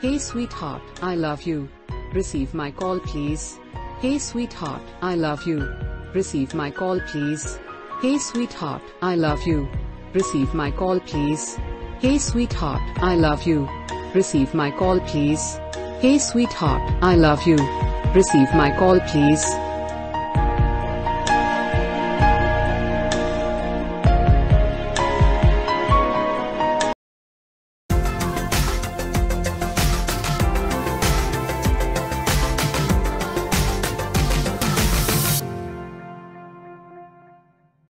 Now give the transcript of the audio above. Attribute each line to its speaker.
Speaker 1: Hey sweetheart, I love you. Receive my call please. Hey sweetheart, I love you. Receive my call please. Hey sweetheart, I love you. Receive my call please. Hey sweetheart, I love you. Receive my call please. Hey sweetheart, I love you. Receive my call please.